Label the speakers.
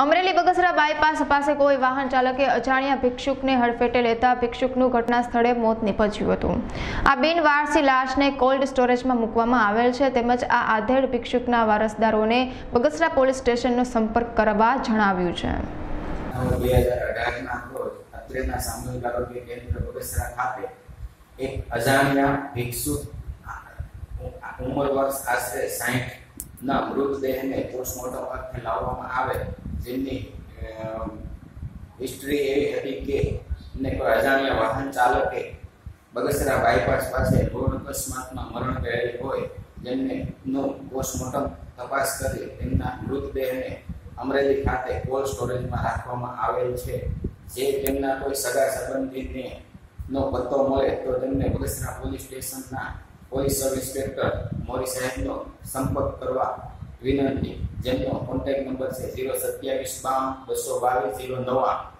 Speaker 1: Amreli Bagasara bypass પાસે કોઈ વાહન ચાલકે અજાણ્યા ભિક્ષુકને હડફેટે લેતા ભિક્ષુકનું ઘટના સ્થળે મોત નીપજ્યું હતું. આ બિનવારસી લાશને કોલ્ડ સ્ટોરેજમાં મૂકવામાં આવેલ છે. તેમજ આ આધેડ ભિક્ષુકના વારસદારોને બગસરા પોલીસ સ્ટેશનનો સંપર્ક કરવા જણાવ્યું છે.
Speaker 2: બે હજાર અઢારના પોસ્ટમોર્ટમ અર્થે લાવવામાં આવે જેમની હિસ્ટ્રી એવી હતી કે ને કોઈ અજાણ્યા વાહન ચાલકે બગસરા બાયપાસ પાસે રોડ અકસ્માતમાં મરણ ગયેલ હોય, જેમને નો પોસ્ટમોર્ટમ તપાસ કરી તેમના મૃતદેહને અમરેલી ખાતે કોલ્ડ સ્ટોરેજમાં રાખવામાં આવેલ છે. જે તેમના કોઈ સગા સંબંધીને નો પત્તો મળે તો તેમને બગસરા પોલીસ સ્ટેશનના પોલીસ સબ ઇન્સ્પેક્ટર મોરી સાહેબનો સંપર્ક કરવા વિનંતી. જેમનો કોન્ટેક્ટ નંબર છે ઝીરો સત્યાવીસ બાવન બસો બાવીસ ઝીરો નવ્વાણું.